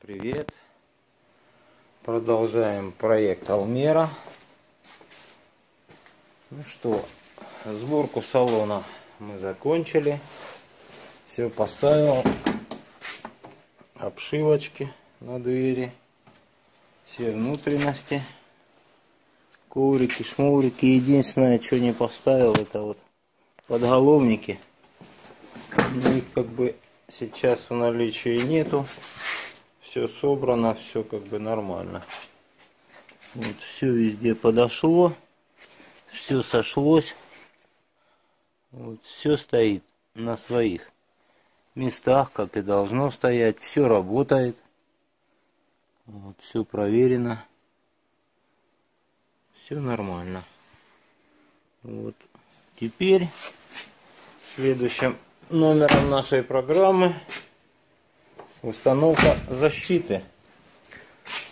привет! Продолжаем проект Алмера. Ну что, сборку салона мы закончили. Все поставил. Обшивочки на двери. Все внутренности. Коврики, шмурики. Единственное, что не поставил, это вот подголовники. Их как бы сейчас в наличии нету все собрано, все как бы нормально. Вот все везде подошло, все сошлось. Вот, все стоит на своих местах, как и должно стоять. Все работает. Вот, все проверено. Все нормально. Вот. Теперь следующим номером нашей программы установка защиты.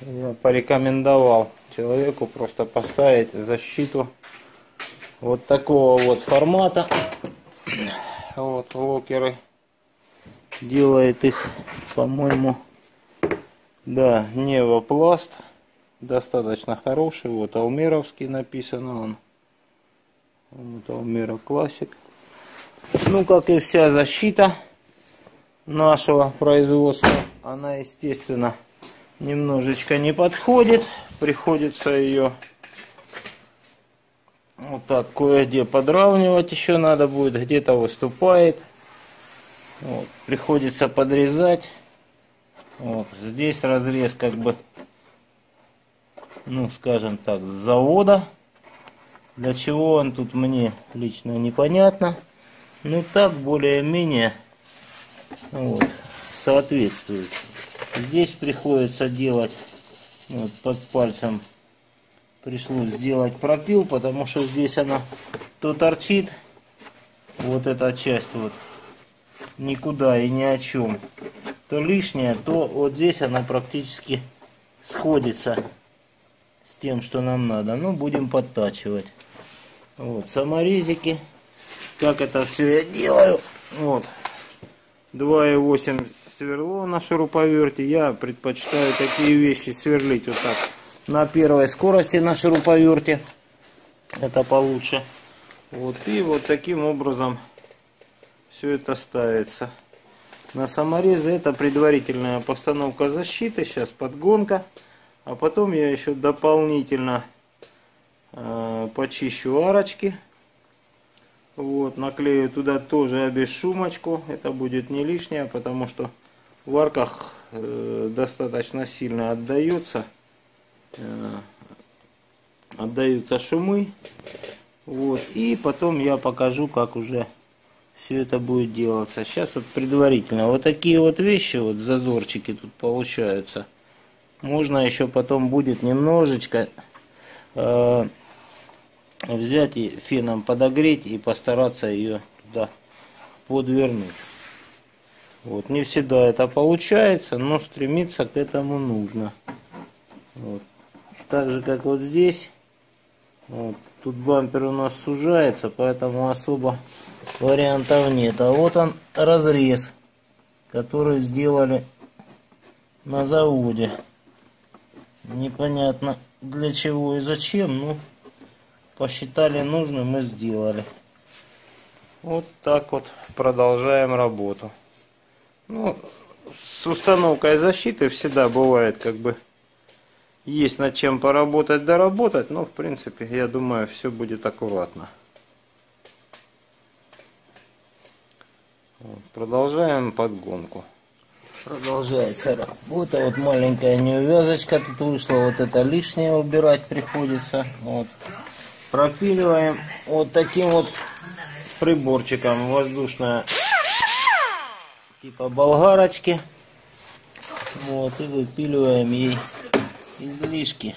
Я порекомендовал человеку просто поставить защиту вот такого вот формата. Вот локеры. Делает их, по-моему, да, Невопласт. Достаточно хороший. Вот Алмеровский написано он. Вот Алмера Классик. Ну, как и вся защита нашего производства, она, естественно, немножечко не подходит. Приходится ее вот так кое-где подравнивать еще надо будет, где-то выступает. Вот, приходится подрезать. Вот, здесь разрез как бы, ну, скажем так, с завода. Для чего он тут мне лично непонятно. Ну так, более-менее вот, соответствует. Здесь приходится делать вот, под пальцем пришлось сделать пропил, потому что здесь она то торчит, вот эта часть вот, никуда и ни о чем, то лишняя, то вот здесь она практически сходится с тем, что нам надо. Ну, будем подтачивать. Вот, саморезики. Как это все я делаю. Вот, 2,8 сверло на шуруповерте. Я предпочитаю такие вещи сверлить вот так на первой скорости на шуруповерте. Это получше. Вот и вот таким образом все это ставится. На саморезы это предварительная постановка защиты. Сейчас подгонка. А потом я еще дополнительно э, почищу арочки. Вот, наклею туда тоже обесшумочку. Это будет не лишнее, потому что в арках э, достаточно сильно отдаются. Э, отдаются шумы. Вот, и потом я покажу, как уже все это будет делаться. Сейчас вот предварительно. Вот такие вот вещи, вот зазорчики тут получаются. Можно еще потом будет немножечко... Э, взять и феном подогреть и постараться ее туда подвернуть. Вот, не всегда это получается, но стремиться к этому нужно. Вот. Так же, как вот здесь. Вот. Тут бампер у нас сужается, поэтому особо вариантов нет. А вот он разрез, который сделали на заводе. Непонятно для чего и зачем, но посчитали нужным и сделали. Вот так вот продолжаем работу. Ну, с установкой защиты всегда бывает как бы есть над чем поработать, доработать, но в принципе я думаю все будет аккуратно. Вот, продолжаем подгонку. Продолжается работа. Вот маленькая неувязочка тут вышла. Вот это лишнее убирать приходится. Вот пропиливаем вот таким вот приборчиком воздушная типа болгарочки. Вот и выпиливаем ей излишки.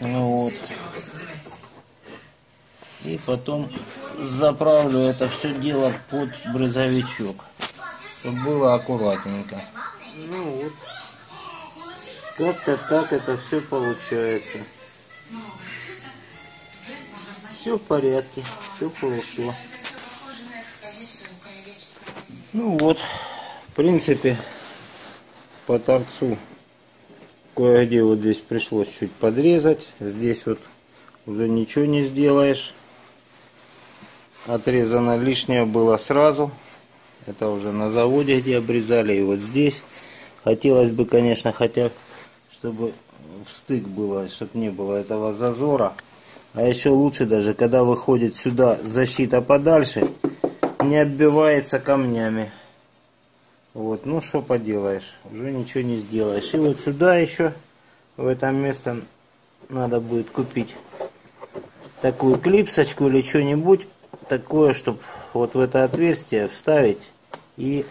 Вот. И потом заправлю это все дело под брызговичок чтобы было аккуратненько. Ну вот. Как-то так это все получается все в порядке, все хорошо. Ну вот, в принципе, по торцу кое-где вот здесь пришлось чуть подрезать. Здесь вот уже ничего не сделаешь. Отрезано лишнее было сразу. Это уже на заводе, где обрезали. И вот здесь. Хотелось бы, конечно, хотя чтобы в стык было, чтобы не было этого зазора. А еще лучше даже, когда выходит сюда защита подальше, не отбивается камнями. Вот, ну что поделаешь, уже ничего не сделаешь. И вот сюда еще, в это место, надо будет купить такую клипсочку или что-нибудь такое, чтобы вот в это отверстие вставить и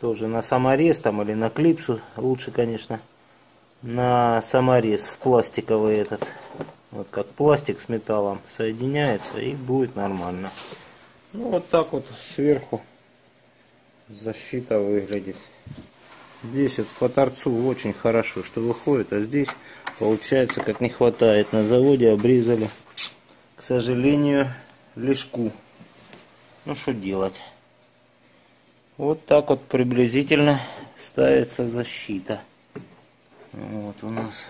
тоже на саморез там или на клипсу, лучше, конечно, на саморез в пластиковый этот. Вот как пластик с металлом соединяется и будет нормально. Ну вот так вот сверху защита выглядит. Здесь вот по торцу очень хорошо, что выходит, а здесь получается как не хватает. На заводе обрезали, к сожалению, лишку. Ну что делать? Вот так вот приблизительно ставится защита. Вот у нас.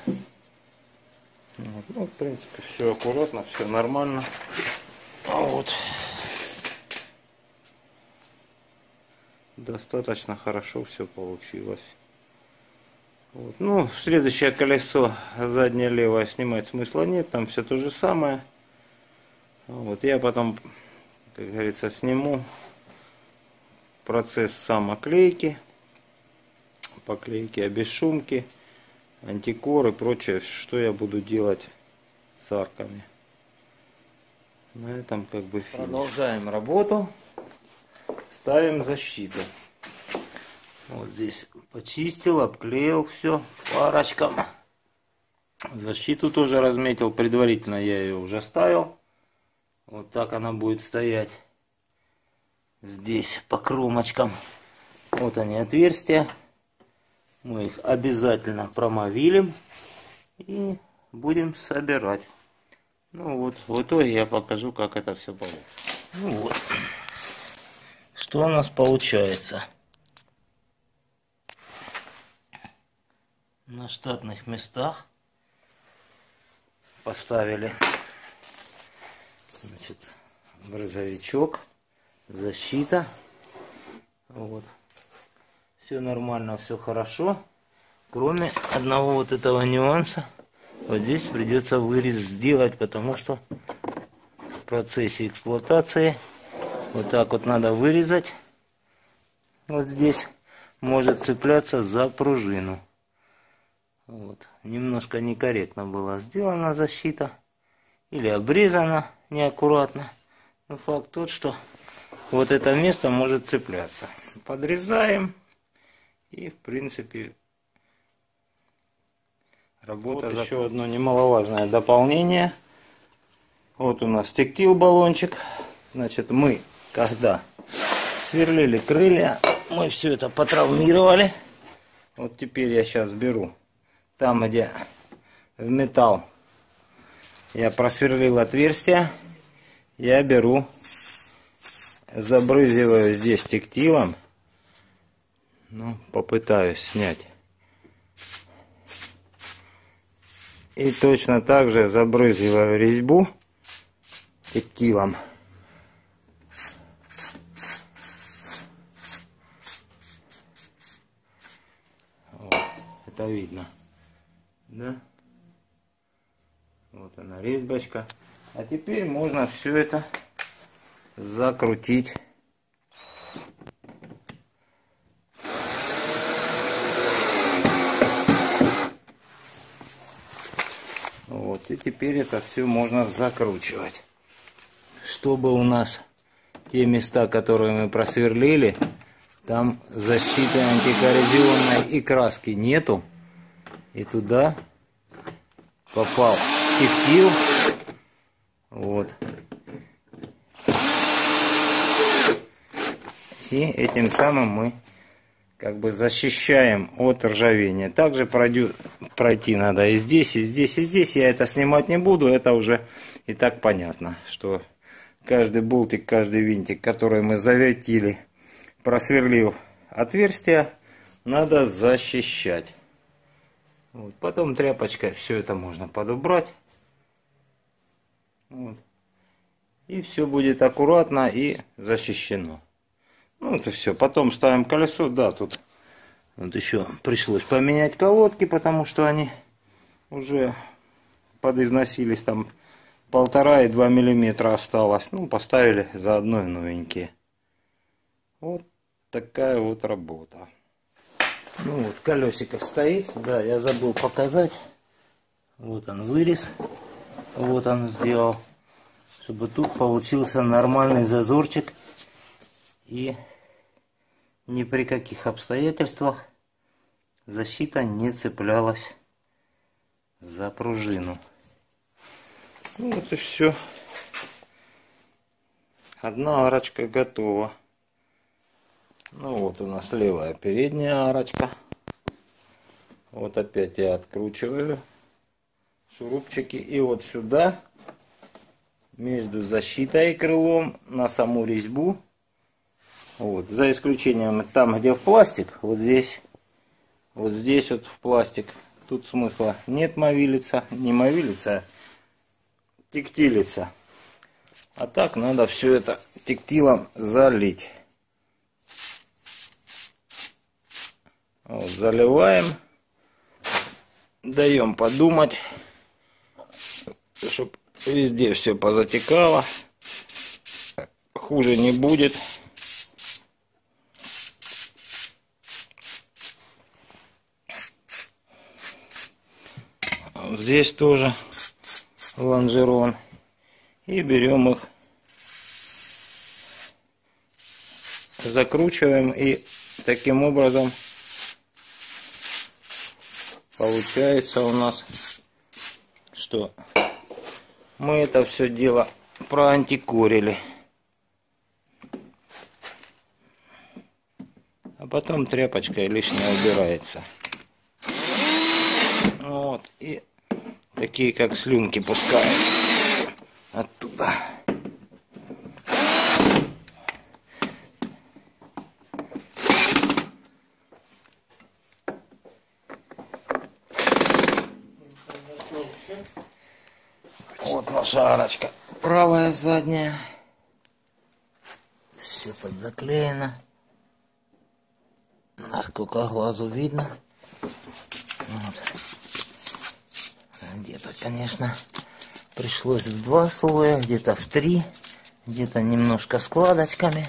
Вот. Ну, в принципе, все аккуратно, все нормально. А вот. Достаточно хорошо все получилось. Вот. Ну, следующее колесо, заднее левое, снимать смысла нет, там все то же самое. Вот я потом, как говорится, сниму процесс самоклейки, поклейки обесшумки, антикор и прочее, что я буду делать с арками. На этом как бы финиш. Продолжаем работу. Ставим защиту. Вот здесь почистил, обклеил все парочком. Защиту тоже разметил предварительно, я ее уже ставил. Вот так она будет стоять здесь по кромочкам. Вот они отверстия. Мы их обязательно промовилим и будем собирать. Ну вот, в итоге я покажу, как это все получится. Ну вот. Что у нас получается? На штатных местах поставили значит, грузовичок, защита. Вот. Все нормально, все хорошо. Кроме одного вот этого нюанса. Вот здесь придется вырез сделать, потому что в процессе эксплуатации вот так вот надо вырезать. Вот здесь может цепляться за пружину. Вот. Немножко некорректно была сделана защита. Или обрезана неаккуратно. Но факт тот, что вот это место может цепляться. Подрезаем. И в принципе работа. Вот еще одно немаловажное дополнение. Вот у нас тектил баллончик. Значит, мы когда сверлили крылья, мы все это потравмировали. Вот теперь я сейчас беру там, где в металл я просверлил отверстие, я беру, забрызгиваю здесь тектилом, ну, попытаюсь снять. И точно так же забрызгиваю резьбу тектилом. это видно. Да? Вот она резьбочка. А теперь можно все это закрутить. Вот, и теперь это все можно закручивать. Чтобы у нас те места, которые мы просверлили, там защиты антикоррозионной и краски нету. И туда попал тефтил. Вот. И этим самым мы как бы защищаем от ржавения. Также пройду, пройти надо и здесь, и здесь, и здесь. Я это снимать не буду, это уже и так понятно, что каждый болтик, каждый винтик, который мы завертили просверлив отверстие, надо защищать. Вот. Потом тряпочкой все это можно подобрать. Вот. И все будет аккуратно и защищено. Ну, это все. Потом ставим колесо. Да, тут вот еще пришлось поменять колодки, потому что они уже подизносились. Там полтора и два миллиметра осталось. Ну, поставили заодно новенькие. Вот такая вот работа. Ну вот, колесико стоит. Да, я забыл показать. Вот он вырез. Вот он сделал. Чтобы тут получился нормальный зазорчик. И ни при каких обстоятельствах защита не цеплялась за пружину. Ну вот и все. Одна арочка готова. Ну вот у нас левая передняя арочка. Вот опять я откручиваю шурупчики. И вот сюда, между защитой и крылом, на саму резьбу. Вот, за исключением там, где в пластик, вот здесь, вот здесь вот в пластик. Тут смысла нет мовилица, не мовилица, а тектилица. А так надо все это тектилом залить. Вот, заливаем. Даем подумать, чтобы везде все позатекало. Хуже не будет. Здесь тоже лонжерон. И берем их, закручиваем и таким образом получается у нас, что мы это все дело проантикорили. А потом тряпочкой лишнее убирается. Вот. И такие как слюнки пускают оттуда. Вот наша арочка. Правая задняя. Все подзаклеено. Насколько глазу видно. Вот. Где-то, конечно, пришлось в два слоя, где-то в три, где-то немножко складочками.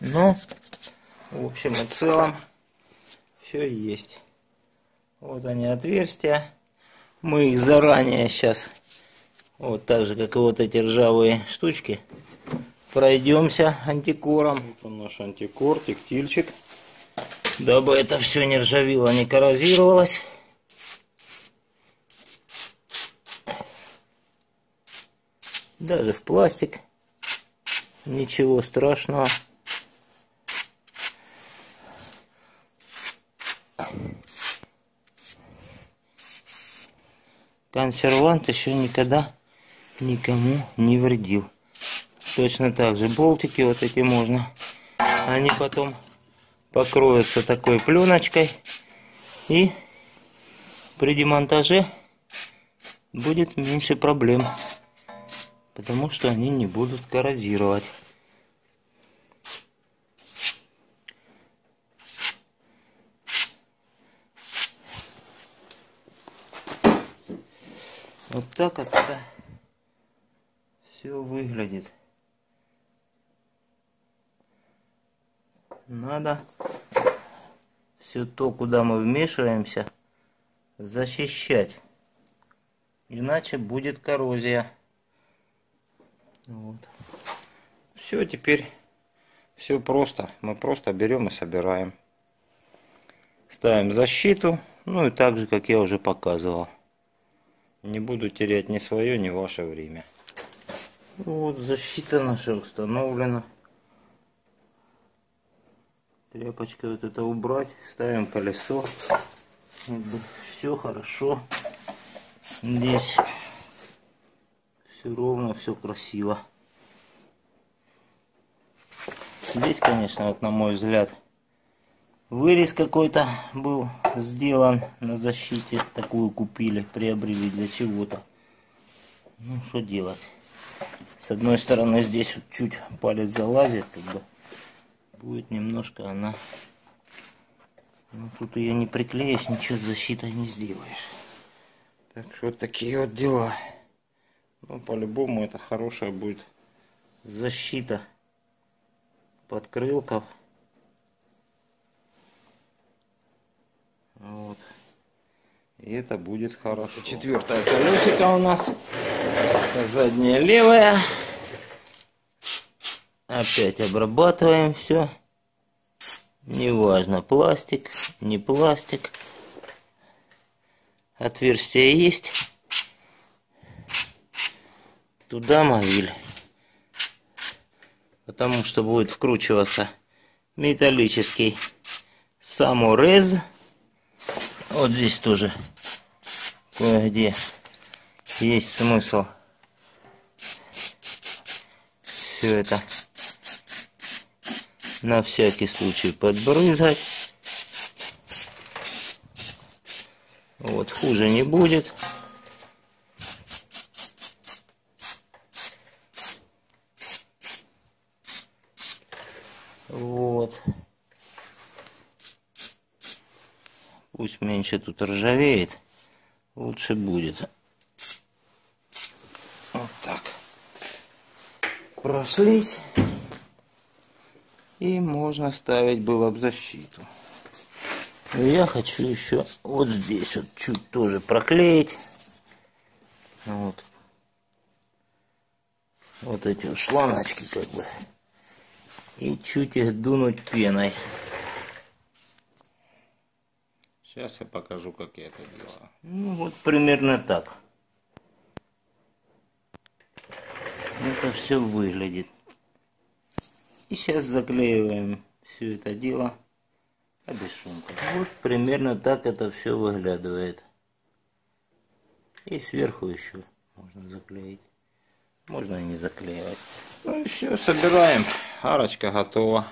Но, в общем и целом, все есть. Вот они отверстия. Мы их заранее сейчас, вот так же, как и вот эти ржавые штучки, пройдемся антикором. Вот он наш антикор, текстильчик. Дабы это все не ржавело, не коррозировалось. Даже в пластик. Ничего страшного. Консервант еще никогда никому не вредил. Точно так же болтики вот эти можно. Они потом покроются такой пленочкой. И при демонтаже будет меньше проблем потому что они не будут коррозировать. Вот так это все выглядит. Надо все то, куда мы вмешиваемся, защищать. Иначе будет коррозия. Вот. Все, теперь все просто. Мы просто берем и собираем. Ставим защиту. Ну и так же, как я уже показывал. Не буду терять ни свое, ни ваше время. Вот защита наша установлена. Тряпочкой вот это убрать. Ставим колесо. Все хорошо. Здесь все ровно, все красиво. Здесь, конечно, вот на мой взгляд, Вырез какой-то был сделан на защите. Такую купили, приобрели для чего-то. Ну, что делать? С одной стороны здесь вот чуть палец залазит, как бы будет немножко она... Ну, тут ее не приклеишь, ничего с защитой не сделаешь. Так что вот такие вот дела. Ну, по-любому это хорошая будет защита подкрылков. Вот. И это будет хорошо. Четвертое колесико у нас. Задняя левая. Опять обрабатываем все. Неважно, пластик, не пластик. Отверстие есть. Туда мобиль. Потому что будет вкручиваться металлический саморез. Вот здесь тоже кое-где есть смысл все это на всякий случай подбрызгать. Вот, хуже не будет. Вот. Пусть меньше тут ржавеет, лучше будет. Вот так. Прошлись. И можно ставить было в защиту. Я хочу еще вот здесь вот чуть тоже проклеить. Вот. Вот эти вот шланочки как бы. И чуть их дунуть пеной. Сейчас я покажу, как я это делаю. Ну, вот примерно так. Это все выглядит. И сейчас заклеиваем все это дело а без шумка. Вот примерно так это все выглядывает. И сверху еще можно заклеить. Можно и не заклеивать. Ну и все, собираем. Арочка готова.